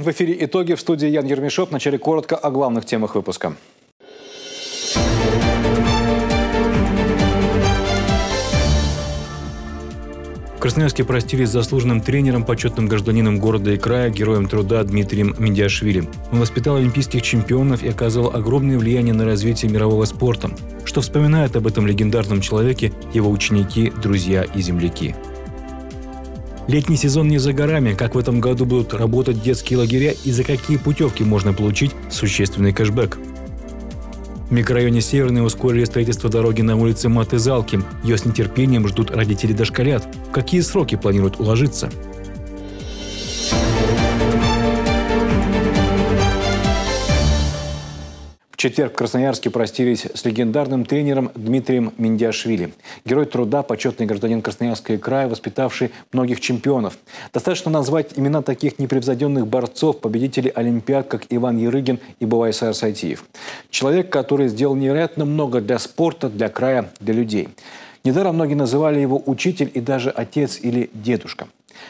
В эфире «Итоги» в студии Ян Ермешов. Вначале коротко о главных темах выпуска. В Красноярске простились с заслуженным тренером, почетным гражданином города и края, героем труда Дмитрием Миндиашвили. Он воспитал олимпийских чемпионов и оказал огромное влияние на развитие мирового спорта. Что вспоминают об этом легендарном человеке его ученики, друзья и земляки. Летний сезон не за горами. Как в этом году будут работать детские лагеря и за какие путевки можно получить существенный кэшбэк. В микрорайоне Северный ускорили строительство дороги на улице Матызалки. Ее с нетерпением ждут родители дошколят. В какие сроки планируют уложиться? Четверг в Красноярске простились с легендарным тренером Дмитрием Миндиашвили. Герой труда, почетный гражданин Красноярского края, воспитавший многих чемпионов. Достаточно назвать имена таких непревзойденных борцов, победителей Олимпиад, как Иван Ярыгин и Бувайсар Сайтиев. Человек, который сделал невероятно много для спорта, для края, для людей. Недаром многие называли его учитель и даже отец или дедушка.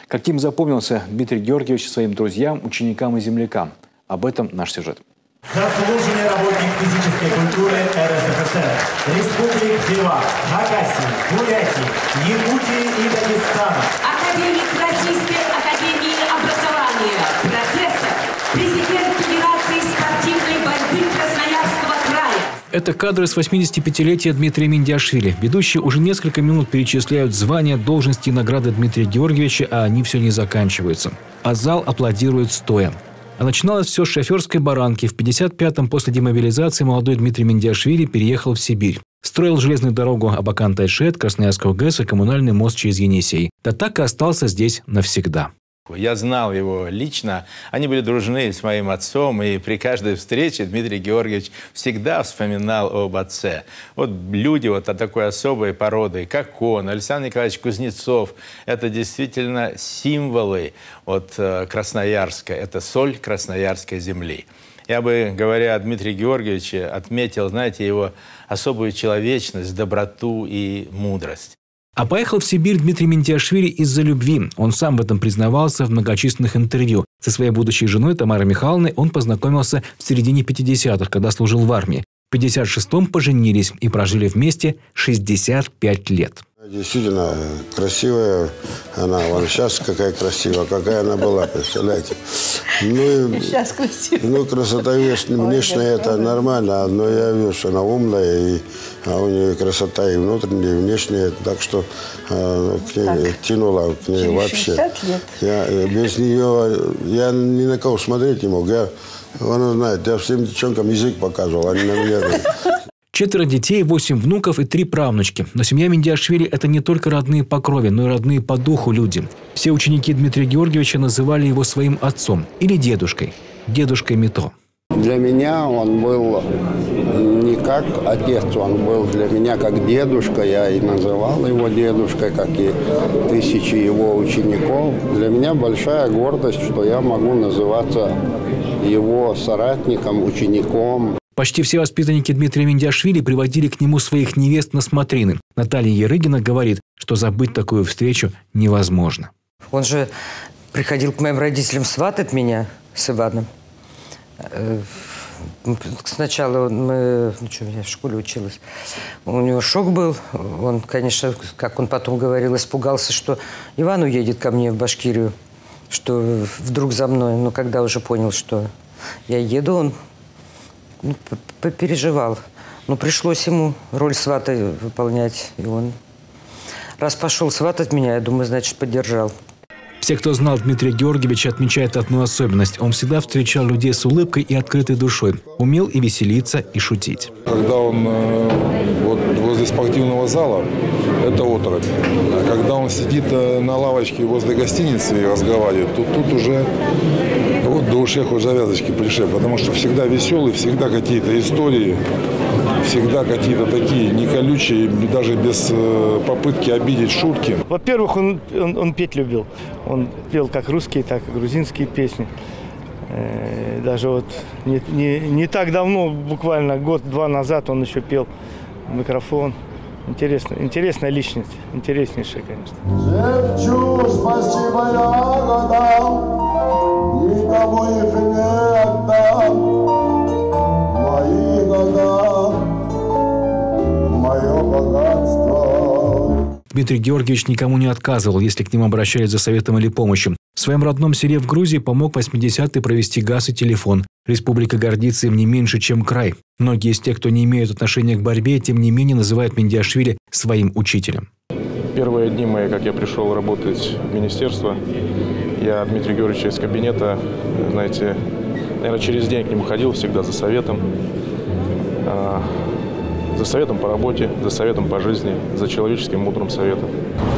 Каким запомнился Дмитрий Георгиевич своим друзьям, ученикам и землякам? Об этом наш сюжет. Заслуженный работник физической культуры РСФСР, Республик Тыва, Хакасии, Бурятии, Якутии и Дагестана. Академик Российской Академии Образования, профессор, президент Федерации спортивной борьбы Красноярского края. Это кадры с 85-летия Дмитрия Миндиашвили. Ведущие уже несколько минут перечисляют звания, должности и награды Дмитрия Георгиевича, а они все не заканчиваются. А зал аплодирует стоя. А начиналось все с шоферской баранки. В 55-м после демобилизации молодой Дмитрий Мендиашвили переехал в Сибирь. Строил железную дорогу Абакан-Тайшет, Красноярского ГЭС и коммунальный мост через Енисей. И остался здесь навсегда. Я знал его лично. Они были дружны с моим отцом, и при каждой встрече Дмитрий Георгиевич всегда вспоминал об отце. Вот люди вот от такой особой породы, как он, Александр Николаевич Кузнецов, это действительно символы от э, Красноярска, это соль красноярской земли. Я бы, говоря о Дмитрии Георгиевиче, отметил, знаете, его особую человечность, доброту и мудрость. А поехал в Сибирь Дмитрий Ментиашвили из-за любви. Он сам в этом признавался в многочисленных интервью. Со своей будущей женой Тамарой Михайловной он познакомился в середине 50-х, когда служил в армии. В 56-м поженились и прожили вместе 65 лет. Действительно красивая она. Вон сейчас какая красивая, какая она была, представляете. Ну, и, сейчас красивая. Ну, красота внешняя, это нормально, но я вижу, что она умная, и а у нее красота и внутренняя, и внешняя. Так что э, к ней так, тянула к ней вообще. лет. Я, без нее я ни на кого смотреть не мог. Я, она знает, я всем девчонкам язык показывал, они на меня Четверо детей, восемь внуков и три правнучки. Но семья Миндиашвили – это не только родные по крови, но и родные по духу люди. Все ученики Дмитрия Георгиевича называли его своим отцом или дедушкой. Дедушкой Мито. Для меня он был не как отец, он был для меня как дедушка. Я и называл его дедушкой, как и тысячи его учеников. Для меня большая гордость, что я могу называться его соратником, учеником. Почти все воспитанники Дмитрия Миндиашвили приводили к нему своих невест на смотрины. Наталья Ерыгина говорит, что забыть такую встречу невозможно. Он же приходил к моим родителям сватать меня с Иваном. Э, сначала мы, ну что, я в школе училась, у него шок был. Он, конечно, как он потом говорил, испугался, что Иван уедет ко мне в Башкирию, что вдруг за мной. Но когда уже понял, что я еду, он ну, переживал. Но пришлось ему роль свата выполнять. И он, раз пошел сватать меня, я думаю, значит, поддержал. Все, кто знал Дмитрия Георгиевича, отмечают одну особенность. Он всегда встречал людей с улыбкой и открытой душой. Умел и веселиться, и шутить. Когда он э, вот возле спортивного зала, это отрыв. А когда он сидит э, на лавочке возле гостиницы и разговаривает, то тут уже вот до ушей хоть завязочки пришли, потому что всегда веселый, всегда какие-то истории, всегда какие-то такие неколючие, даже без э, попытки обидеть шутки. Во-первых, он, он, он петь любил. Он пел как русские, так и грузинские песни. Э, даже вот не, не, не так давно, буквально год-два назад, он еще пел микрофон. Интересно, интересная личность, интереснейшая, конечно. Шепчу, спасибо ягодам, никому их не отдам. Мои года, мое богатство. Дмитрий Георгиевич никому не отказывал, если к нему обращались за советом или помощью. В своем родном селе в Грузии помог 80-й провести газ и телефон. Республика гордится им не меньше, чем край. Многие из тех, кто не имеют отношения к борьбе, тем не менее называют Миндиашвили своим учителем. Первые дни мои, как я пришел работать в министерство, я Дмитрия Георгиевича из кабинета, знаете, наверное, через день к нему ходил всегда за советом. За советом по работе, за советом по жизни, за человеческим мудрым советом.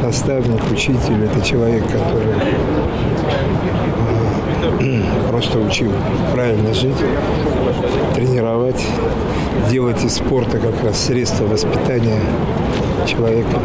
Наставник, учитель – это человек, который э, просто учил правильно жить, тренировать, делать из спорта как раз средство воспитания человека.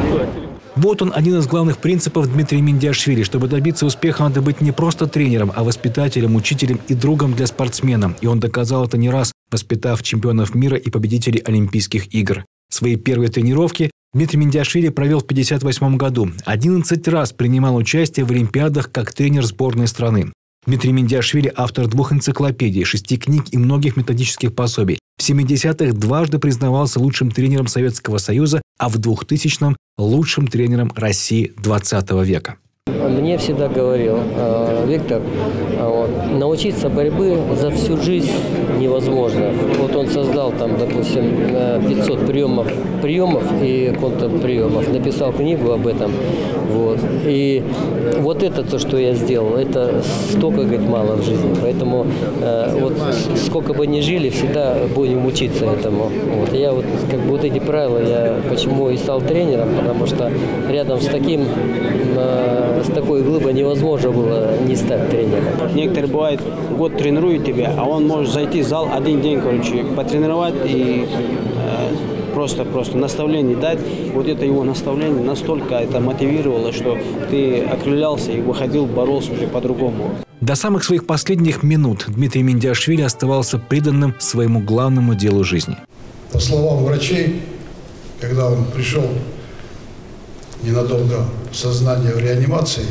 Вот он, один из главных принципов Дмитрия Миндиашвили. Чтобы добиться успеха, надо быть не просто тренером, а воспитателем, учителем и другом для спортсмена. И он доказал это не раз, воспитав чемпионов мира и победителей Олимпийских игр. Свои первые тренировки Дмитрий Миндиашвили провел в 1958 году. 11 раз принимал участие в Олимпиадах как тренер сборной страны. Дмитрий Миндиашвили – автор двух энциклопедий, шести книг и многих методических пособий. В 70-х дважды признавался лучшим тренером Советского Союза, а в 2000-м – лучшим тренером России 20 века. Мне всегда говорил, э, Виктор, э, вот, научиться борьбы за всю жизнь невозможно. Вот он создал там, допустим, 500 э, приемов, приемов и контрприемов, написал книгу об этом. Вот. И вот это то, что я сделал, это столько, говорит, мало в жизни. Поэтому вот сколько бы ни жили, всегда будем учиться этому. Вот. я вот как бы вот эти правила, я почему и стал тренером, потому что рядом с таким с такой глыбой невозможно было не стать тренером. Некоторые бывает, год тренируют тебя, а он может зайти в зал один день, короче, потренировать и э, просто, просто наставление дать. Вот это его наставление настолько это мотивировало, что ты окрылялся и выходил, боролся уже по-другому. До самых своих последних минут Дмитрий Миндиашвили оставался преданным своему главному делу жизни. По словам врачей, когда он пришел ненадолго сознание в реанимации,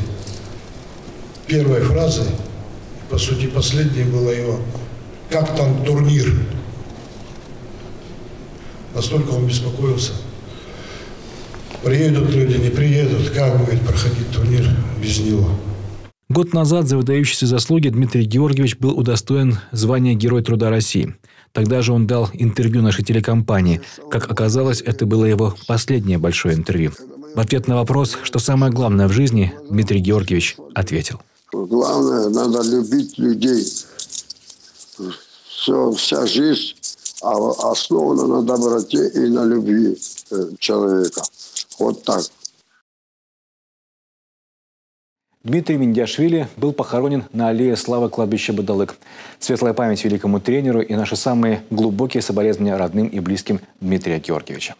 первой фразой, по сути последней было его «Как там турнир?» Настолько он беспокоился. Приедут люди, не приедут, как будет проходить турнир без него. Год назад за выдающиеся заслуги Дмитрий Георгиевич был удостоен звания Герой труда России. Тогда же он дал интервью нашей телекомпании. Как оказалось, это было его последнее большое интервью. В ответ на вопрос, что самое главное в жизни, Дмитрий Георгиевич ответил. Главное, надо любить людей. Все, вся жизнь основана на доброте и на любви э, человека. Вот так. Дмитрий Миндиашвили был похоронен на аллее славы кладбища Бадалык. Светлая память великому тренеру и наши самые глубокие соболезнования родным и близким Дмитрия Георгиевича.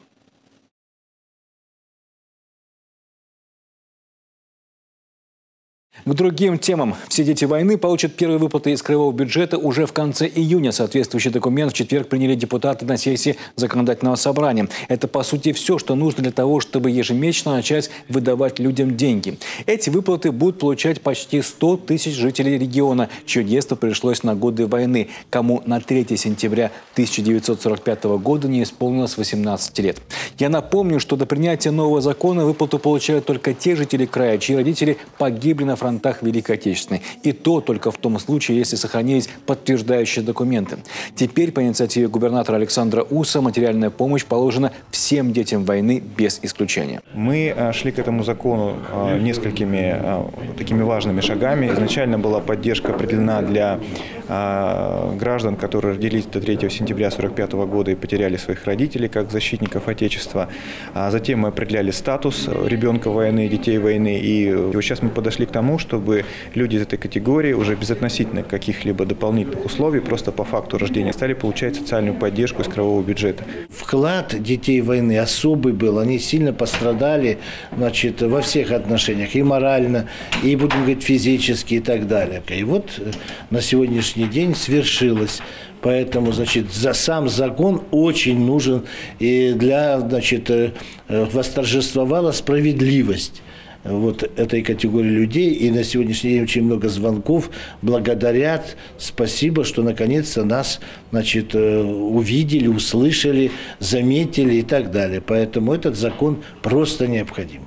К другим темам. Все дети войны получат первые выплаты из краевого бюджета уже в конце июня. Соответствующий документ в четверг приняли депутаты на сессии законодательного собрания. Это, по сути, все, что нужно для того, чтобы ежемесячно начать выдавать людям деньги. Эти выплаты будут получать почти 100 тысяч жителей региона, чье детство пришлось на годы войны, кому на 3 сентября 1945 года не исполнилось 18 лет. Я напомню, что до принятия нового закона выплату получают только те жители края, чьи родители погибли на фронте фронтах Великой Отечественной. И то только в том случае, если сохранились подтверждающие документы. Теперь по инициативе губернатора Александра Уса материальная помощь положена всем детям войны без исключения. Мы а, шли к этому закону а, несколькими а, такими важными шагами. Изначально была поддержка определена для граждан, которые родились до 3 сентября 1945 года и потеряли своих родителей как защитников Отечества. Затем мы определяли статус ребенка войны, детей войны. И вот сейчас мы подошли к тому, чтобы люди из этой категории уже безотносительно каких-либо дополнительных условий, просто по факту рождения, стали получать социальную поддержку из крового бюджета. Вклад детей войны особый был. Они сильно пострадали значит, во всех отношениях. И морально, и, будем говорить, физически и так далее. И вот э, на сегодняшний день свершилось. Поэтому, значит, за сам закон очень нужен и для, значит, э, восторжествовала справедливость. Вот этой категории людей. И на сегодняшний день очень много звонков благодарят. Спасибо, что наконец-то нас значит, э, увидели, услышали, заметили и так далее. Поэтому этот закон просто необходим.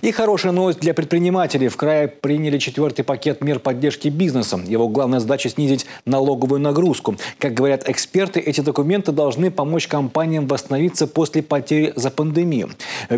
И хорошая новость для предпринимателей. В крае приняли четвертый пакет мер поддержки бизнеса. Его главная задача – снизить налоговую нагрузку. Как говорят эксперты, эти документы должны помочь компаниям восстановиться после потери за пандемию.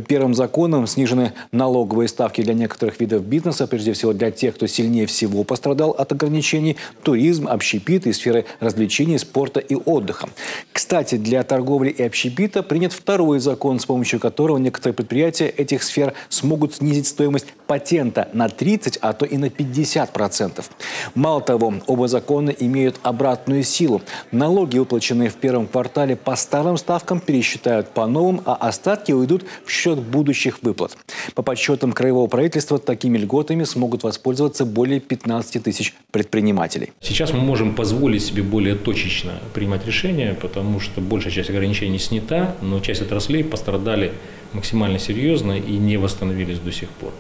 Первым законом снижены налоговые ставки для некоторых видов бизнеса, прежде всего для тех, кто сильнее всего пострадал от ограничений – туризм, общепит и сферы развлечений, спорта и отдыха. Кстати, для торговли и общепита принят второй закон, с помощью которого некоторые предприятия этих сфер смогут могут снизить стоимость патента на 30, а то и на 50 процентов. Мало того, оба закона имеют обратную силу. Налоги, выплаченные в первом квартале по старым ставкам, пересчитают по новым, а остатки уйдут в счет будущих выплат. По подсчетам краевого правительства, такими льготами смогут воспользоваться более 15 тысяч предпринимателей. Сейчас мы можем позволить себе более точечно принимать решения, потому что большая часть ограничений снята, но часть отраслей пострадали максимально серьезно и не восстановились до сих пор.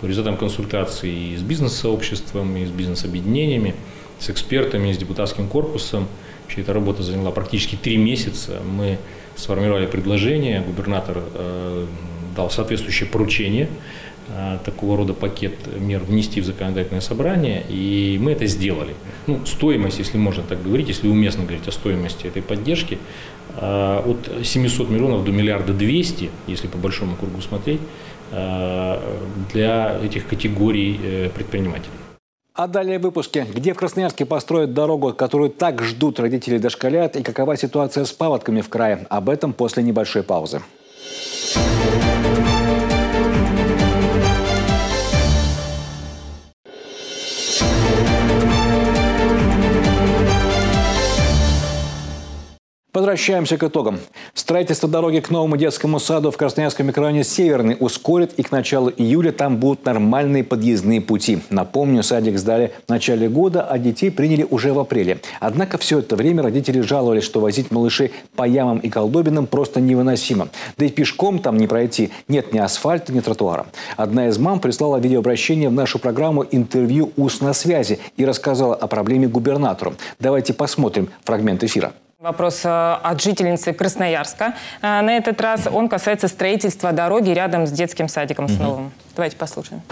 По результатам консультаций и с бизнес-сообществом, и с бизнес-объединениями, с экспертами, и с депутатским корпусом, вообще эта работа заняла практически три месяца, мы сформировали предложение, губернатор э, дал соответствующее поручение, такого рода пакет мер внести в законодательное собрание, и мы это сделали. Ну, стоимость, если можно так говорить, если уместно говорить о стоимости этой поддержки, э, от 700 миллионов до миллиарда 200, если по большому кругу смотреть, э, для этих категорий предпринимателей. А далее в выпуске. Где в Красноярске построят дорогу, которую так ждут родители дошколят, и какова ситуация с паводками в крае? Об этом после небольшой паузы. Возвращаемся к итогам. Строительство дороги к новому детскому саду в Красноярском микрорайоне Северный ускорит, и к началу июля там будут нормальные подъездные пути. Напомню, садик сдали в начале года, а детей приняли уже в апреле. Однако все это время родители жаловались, что возить малышей по ямам и колдобинам просто невыносимо. Да и пешком там не пройти. Нет ни асфальта, ни тротуара. Одна из мам прислала видеообращение в нашу программу «Интервью уст на связи» и рассказала о проблеме губернатору. Давайте посмотрим фрагмент эфира. Вопрос э, от жительницы Красноярска. Э, на этот раз он касается строительства дороги рядом с детским садиком с новым. Давайте послушаем.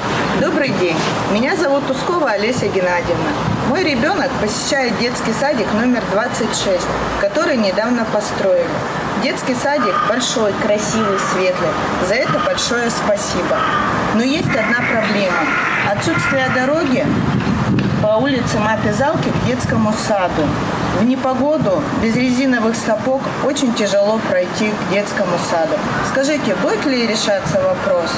Добрый день. Меня зовут Ускова Олеся Геннадьевна. Мой ребенок посещает детский садик номер 26, который недавно построили. Детский садик большой, красивый, светлый. За это большое спасибо. Но есть одна проблема. Отсутствие дороги по улице Маты Залки к детскому саду. В непогоду без резиновых сапог очень тяжело пройти к детскому саду. Скажите, будет ли решаться вопрос?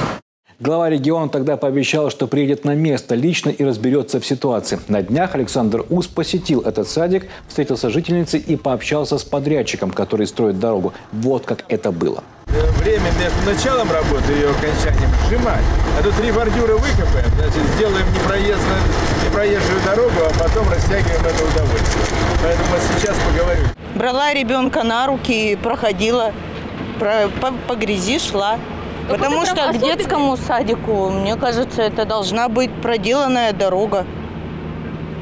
Глава региона тогда пообещал, что приедет на место лично и разберется в ситуации. На днях Александр Ус посетил этот садик, встретился с жительницей и пообщался с подрядчиком, который строит дорогу. Вот как это было. Время между началом работы и ее окончанием сжимать. А тут три бордюра выкопаем, значит, сделаем непроездную, непроезжую дорогу, а потом растягиваем это удовольствие. Поэтому сейчас поговорю. Брала ребенка на руки и проходила, по грязи шла. Потому что к детскому садику, мне кажется, это должна быть проделанная дорога.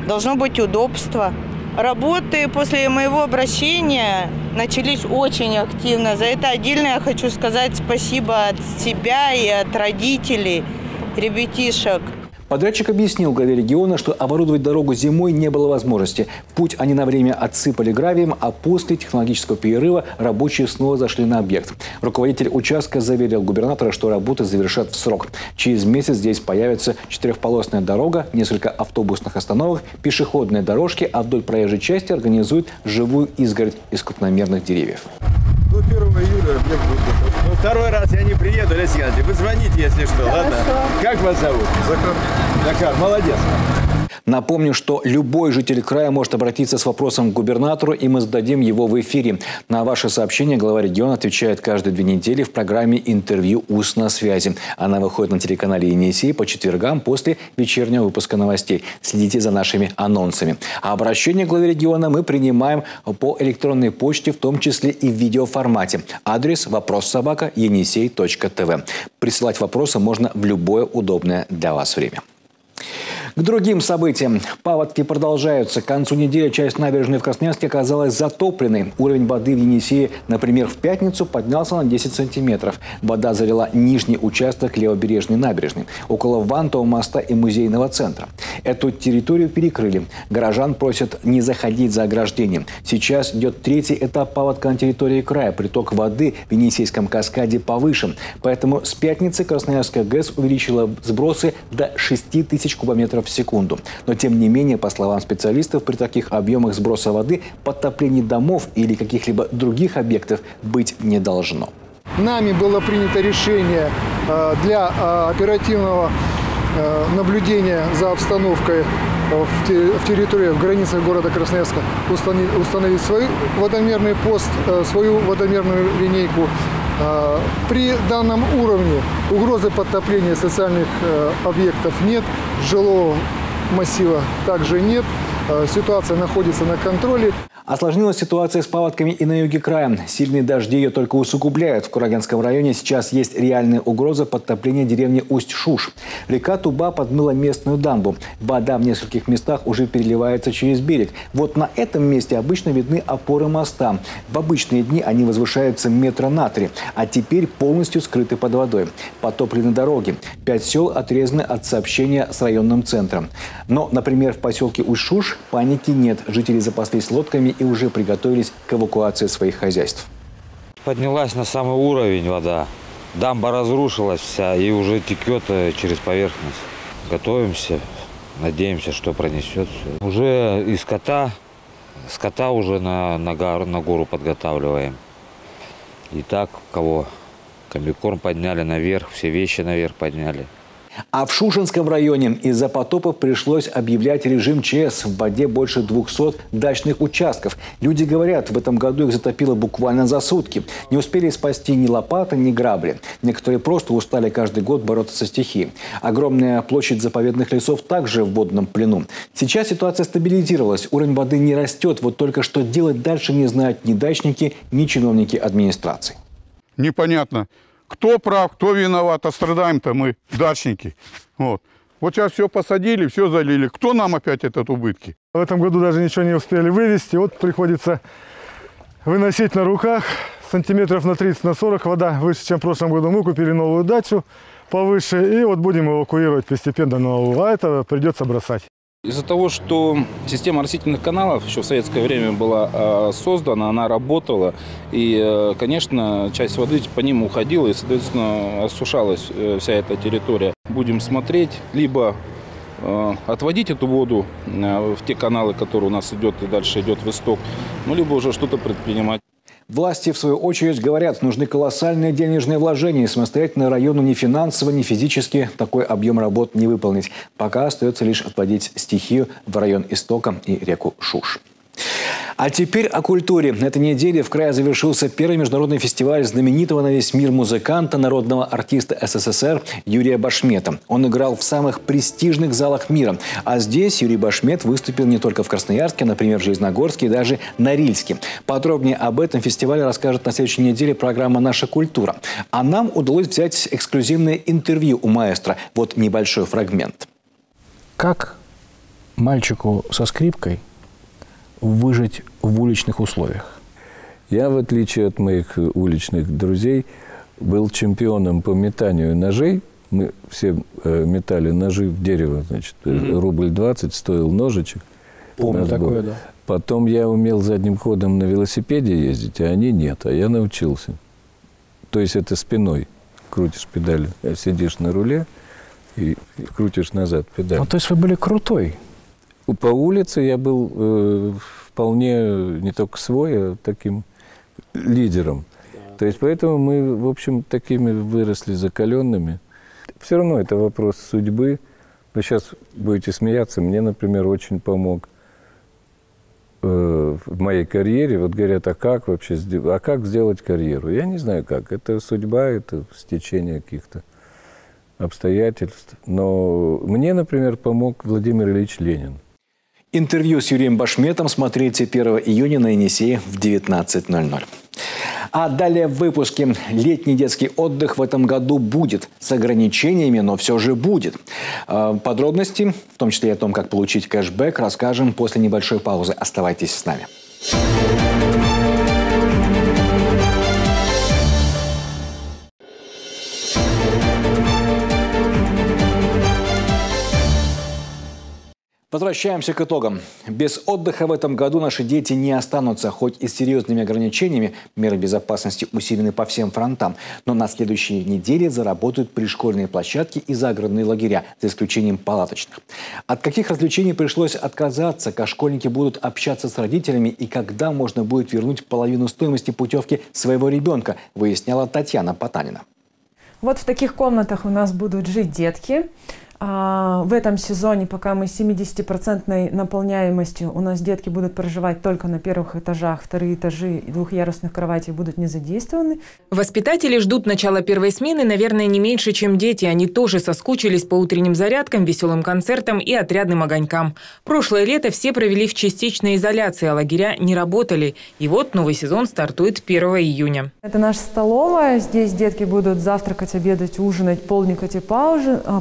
Должно быть удобство. Работы после моего обращения начались очень активно. За это отдельно я хочу сказать спасибо от себя и от родителей, ребятишек. Подрядчик объяснил главе региона, что оборудовать дорогу зимой не было возможности. Путь они на время отсыпали гравием, а после технологического перерыва рабочие снова зашли на объект. Руководитель участка заверил губернатора, что работы завершат в срок. Через месяц здесь появится четырехполосная дорога, несколько автобусных остановок, пешеходные дорожки, а вдоль проезжей части организуют живую изгородь из крупномерных деревьев. До 1 июля объект будет второй раз я не приеду, Геннадьевна. Вы звоните, если что, Хорошо. ладно? Как вас зовут? Захар. Захар, молодец. Напомню, что любой житель края может обратиться с вопросом к губернатору, и мы зададим его в эфире. На ваше сообщение глава региона отвечает каждые две недели в программе «Интервью устно связи». Она выходит на телеканале «Енисей» по четвергам после вечернего выпуска новостей. Следите за нашими анонсами. А обращение главе региона мы принимаем по электронной почте, в том числе и в видеоформате. Адрес вопрос собака енисей.тв. Присылать вопросы можно в любое удобное для вас время. К другим событиям. Паводки продолжаются. К концу недели часть набережной в Красноярске оказалась затопленной. Уровень воды в Енисее, например, в пятницу поднялся на 10 сантиметров. Вода залила нижний участок левобережной набережной, около Вантового моста и музейного центра. Эту территорию перекрыли. Горожан просят не заходить за ограждением. Сейчас идет третий этап паводка на территории края. Приток воды в Енисейском каскаде повышен. Поэтому с пятницы Красноярская ГЭС увеличила сбросы до 6 тысяч кубометров в секунду. Но тем не менее, по словам специалистов, при таких объемах сброса воды подтоплений домов или каких-либо других объектов быть не должно. Нами было принято решение э, для э, оперативного э, наблюдения за обстановкой в территории, в границах города Красноярска установить свой водомерный пост, свою водомерную линейку. При данном уровне угрозы подтопления социальных объектов нет, жилого массива также нет. Ситуация находится на контроле. Осложнилась ситуация с паводками и на юге края. Сильные дожди ее только усугубляют. В Курагенском районе сейчас есть реальная угроза подтопления деревни Усть-Шуш. Река Туба подмыла местную дамбу. Вода в нескольких местах уже переливается через берег. Вот на этом месте обычно видны опоры моста. В обычные дни они возвышаются метра на три, а теперь полностью скрыты под водой. Потоплены дороги. Пять сел отрезаны от сообщения с районным центром. Но, например, в поселке Усть-Шуш паники нет. Жители запаслись лодками и уже приготовились к эвакуации своих хозяйств. Поднялась на самый уровень вода. Дамба разрушилась вся и уже текет э, через поверхность. Готовимся, надеемся, что пронесет все. Уже из кота, скота уже на, на, гору, на гору подготавливаем. И так, кого комбикорм подняли наверх, все вещи наверх подняли. А в Шушинском районе из-за потопов пришлось объявлять режим ЧС. В воде больше 200 дачных участков. Люди говорят, в этом году их затопило буквально за сутки. Не успели спасти ни лопаты, ни грабли. Некоторые просто устали каждый год бороться со стихией. Огромная площадь заповедных лесов также в водном плену. Сейчас ситуация стабилизировалась. Уровень воды не растет. Вот только что делать дальше не знают ни дачники, ни чиновники администрации. Непонятно кто прав, кто виноват, а страдаем-то мы, дачники. Вот. Вот сейчас все посадили, все залили. Кто нам опять этот убытки? В этом году даже ничего не успели вывести. Вот приходится выносить на руках сантиметров на 30, на 40. Вода выше, чем в прошлом году. Мы купили новую дачу повыше. И вот будем эвакуировать постепенно новую. А это придется бросать. Из-за того, что система растительных каналов еще в советское время была э, создана, она работала, и, э, конечно, часть воды по ним уходила, и, соответственно, осушалась э, вся эта территория. Будем смотреть, либо отводить эту воду в те каналы, которые у нас идет и дальше идет в исток, ну, либо уже что-то предпринимать. Власти, в свою очередь, говорят, нужны колоссальные денежные вложения. И самостоятельно району ни финансово, ни физически такой объем работ не выполнить. Пока остается лишь отводить стихию в район Истока и реку Шуш. А теперь о культуре. На этой неделе в крае завершился первый международный фестиваль знаменитого на весь мир музыканта, народного артиста СССР Юрия Башмета. Он играл в самых престижных залах мира. А здесь Юрий Башмет выступил не только в Красноярске, например, в Железногорске и даже на Рильске. Подробнее об этом фестивале расскажет на следующей неделе программа «Наша культура». А нам удалось взять эксклюзивное интервью у маэстро. Вот небольшой фрагмент. Как мальчику со скрипкой выжить в уличных условиях? Я, в отличие от моих уличных друзей, был чемпионом по метанию ножей. Мы все э, метали ножи в дерево, значит, mm-hmm. рубль 20 стоил ножичек. Помню такое, да. Потом я умел задним ходом на велосипеде ездить, а они нет, а я научился. То есть это спиной крутишь педаль, сидишь на руле и крутишь назад педаль. Ну, то есть вы были крутой? По улице я был э, вполне не только свой, а таким лидером. Да. То есть поэтому мы, в общем, такими выросли закаленными. Все равно это вопрос судьбы. Вы сейчас будете смеяться. Мне, например, очень помог э, в моей карьере. Вот говорят, а как вообще, а как сделать карьеру? Я не знаю как. Это судьба, это стечение каких-то обстоятельств. Но мне, например, помог Владимир Ильич Ленин. Интервью с Юрием Башметом смотрите 1 июня на Енисее в 19.00. А далее в выпуске летний детский отдых в этом году будет с ограничениями, но все же будет. А, подробности, в том числе и о том, как получить кэшбэк, расскажем после небольшой паузы. Оставайтесь с нами. Возвращаемся к итогам. Без отдыха в этом году наши дети не останутся, хоть и с серьезными ограничениями. Меры безопасности усилены по всем фронтам. Но на следующей неделе заработают пришкольные площадки и загородные лагеря, за исключением палаточных. От каких развлечений пришлось отказаться, как школьники будут общаться с родителями и когда можно будет вернуть половину стоимости путевки своего ребенка, выясняла Татьяна Потанина. Вот в таких комнатах у нас будут жить детки. А, в этом сезоне, пока мы 70% наполняемостью, у нас детки будут проживать только на первых этажах, вторые этажи двухъярусных кроватей будут не задействованы. Воспитатели ждут начала первой смены, наверное, не меньше, чем дети. Они тоже соскучились по утренним зарядкам, веселым концертам и отрядным огонькам. Прошлое лето все провели в частичной изоляции, а лагеря не работали. И вот новый сезон стартует 1 июня. Это наша столовая. Здесь детки будут завтракать, обедать, ужинать, полникать и а,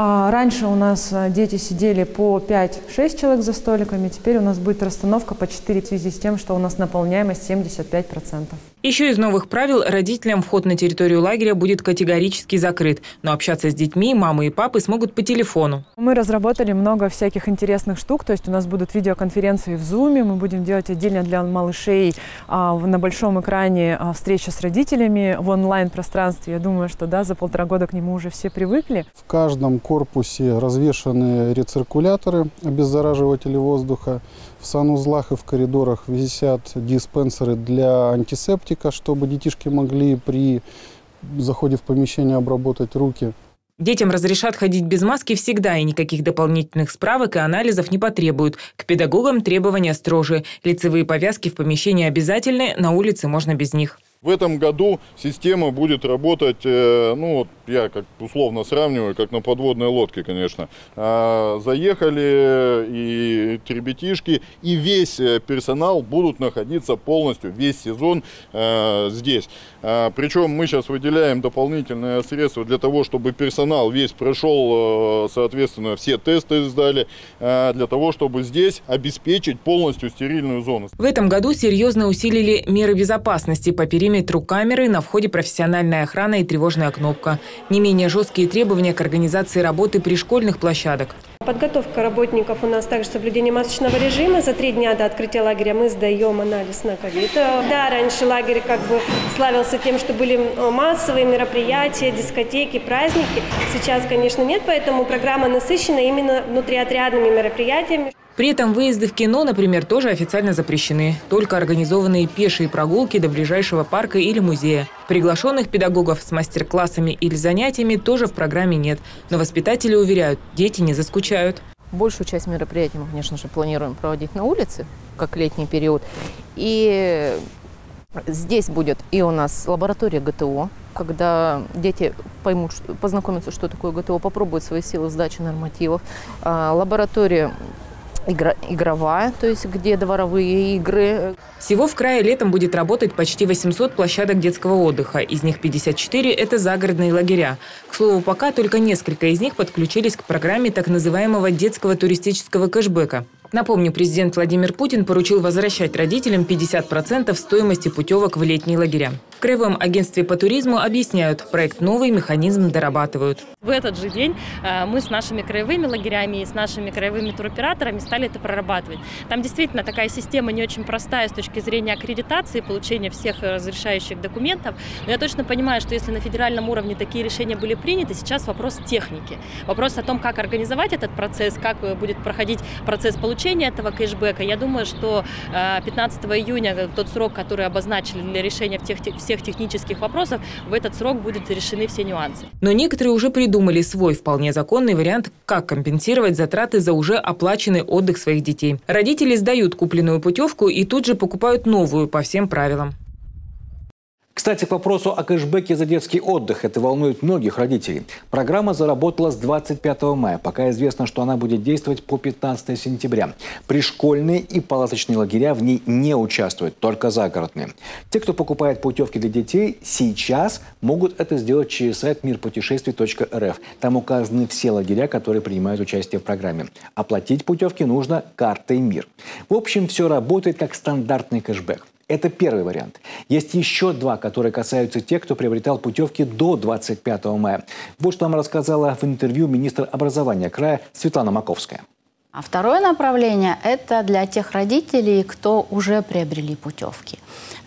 А раньше у нас а, дети сидели по 5-6 человек за столиками, теперь у нас будет расстановка по 4 в связи с тем, что у нас наполняемость 75%. Еще из новых правил родителям вход на территорию лагеря будет категорически закрыт, но общаться с детьми мамы и папы смогут по телефону. Мы разработали много всяких интересных штук, то есть у нас будут видеоконференции в Zoom, мы будем делать отдельно для малышей а, на большом экране а, встреча с родителями в онлайн-пространстве. Я думаю, что да, за полтора года к нему уже все привыкли. В каждом корпусе развешаны рециркуляторы, обеззараживатели воздуха. В санузлах и в коридорах висят диспенсеры для антисептика, чтобы детишки могли при заходе в помещение обработать руки. Детям разрешат ходить без маски всегда, и никаких дополнительных справок и анализов не потребуют. К педагогам требования строже. Лицевые повязки в помещении обязательны, на улице можно без них. В этом году система будет работать, э, ну, я как условно сравниваю, как на подводной лодке, конечно. А, заехали и ребятишки, и весь э, персонал будут находиться полностью, весь сезон э, здесь. А, причем мы сейчас выделяем дополнительные средства для того, чтобы персонал весь прошел, соответственно, все тесты сдали, для того, чтобы здесь обеспечить полностью стерильную зону. В этом году серьезно усилили меры безопасности по периметру периметру камеры, на входе профессиональная охрана и тревожная кнопка. Не менее жесткие требования к организации работы пришкольных площадок. Подготовка работников у нас также соблюдение масочного режима. За три дня до открытия лагеря мы сдаем анализ на ковид. Да, раньше лагерь как бы славился тем, что были массовые мероприятия, дискотеки, праздники. Сейчас, конечно, нет, поэтому программа насыщена именно внутриотрядными мероприятиями. При этом выезды в кино, например, тоже официально запрещены. Только организованные пешие прогулки до ближайшего парка или музея. Приглашенных педагогов с мастер-классами или занятиями тоже в программе нет. Но воспитатели уверяют, дети не заскучают. Большую часть мероприятий мы, конечно же, планируем проводить на улице, как летний период. И здесь будет и у нас лаборатория ГТО, когда дети поймут, познакомятся, что такое ГТО, попробуют свои силы в сдаче нормативов. А, лаборатория игра, игровая, то есть где дворовые игры. Всего в крае летом будет работать почти 800 площадок детского отдыха. Из них 54 – это загородные лагеря. К слову, пока только несколько из них подключились к программе так называемого детского туристического кэшбэка. Напомню, президент Владимир Путин поручил возвращать родителям 50% стоимости путевок в летние лагеря. В Краевом агентстве по туризму объясняют, проект новый механизм дорабатывают. В этот же день э, мы с нашими краевыми лагерями и с нашими краевыми туроператорами стали это прорабатывать. Там действительно такая система не очень простая с точки зрения аккредитации, получения всех разрешающих документов. Но я точно понимаю, что если на федеральном уровне такие решения были приняты, сейчас вопрос техники. Вопрос о том, как организовать этот процесс, как будет проходить процесс получения получения этого кэшбэка. Я думаю, что 15 июня, тот срок, который обозначили для решения всех технических вопросов, в этот срок будут решены все нюансы. Но некоторые уже придумали свой вполне законный вариант, как компенсировать затраты за уже оплаченный отдых своих детей. Родители сдают купленную путевку и тут же покупают новую по всем правилам. Кстати, к вопросу о кэшбэке за детский отдых. Это волнует многих родителей. Программа заработала с 25 мая. Пока известно, что она будет действовать по 15 сентября. Пришкольные и палаточные лагеря в ней не участвуют, только загородные. Те, кто покупает путевки для детей, сейчас могут это сделать через сайт мирпутешествий.рф. Там указаны все лагеря, которые принимают участие в программе. Оплатить путевки нужно картой МИР. В общем, все работает как стандартный кэшбэк. Это первый вариант. Есть еще два, которые касаются тех, кто приобретал путевки до 25 мая. Вот что нам рассказала в интервью министр образования края Светлана Маковская. А второе направление – это для тех родителей, кто уже приобрели путевки.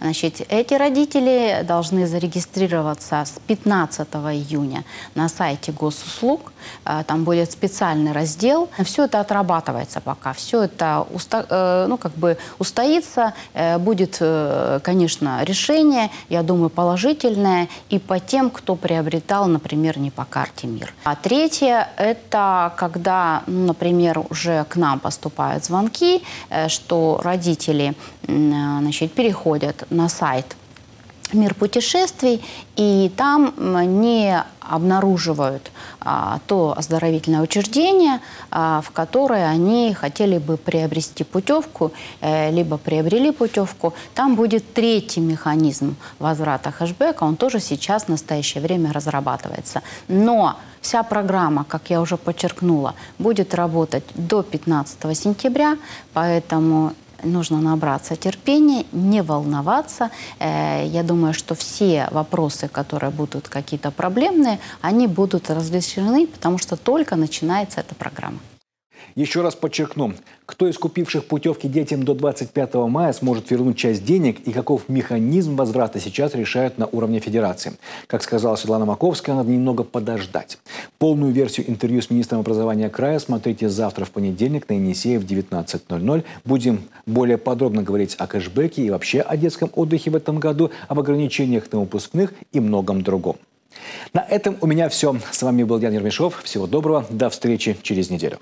Значит, эти родители должны зарегистрироваться с 15 июня на сайте госуслуг. А, там будет специальный раздел. Все это отрабатывается пока. Все это уста, э, ну, как бы устоится. Э, будет, э, конечно, решение, я думаю, положительное и по тем, кто приобретал, например, не по карте МИР. А третье – это когда, например, уже к нам поступают звонки, что родители значит, переходят на сайт «Мир путешествий», и там не обнаруживают а, то оздоровительное учреждение, а, в которое они хотели бы приобрести путевку, э, либо приобрели путевку. Там будет третий механизм возврата хэшбэка, он тоже сейчас в настоящее время разрабатывается. Но вся программа, как я уже подчеркнула, будет работать до 15 сентября, поэтому нужно набраться терпения, не волноваться. Э, я думаю, что все вопросы, которые будут какие-то проблемные, они будут разрешены, потому что только начинается эта программа. Еще раз подчеркну, кто из купивших путевки детям до 25 мая сможет вернуть часть денег и каков механизм возврата сейчас решают на уровне федерации. Как сказала Светлана Маковская, надо немного подождать. Полную версию интервью с министром образования края смотрите завтра в понедельник на Енисея в 19.00. Будем более подробно говорить о кэшбэке и вообще о детском отдыхе в этом году, об ограничениях на выпускных и многом другом. На этом у меня все. С вами был Ян Ермешов. Всего доброго. До встречи через неделю.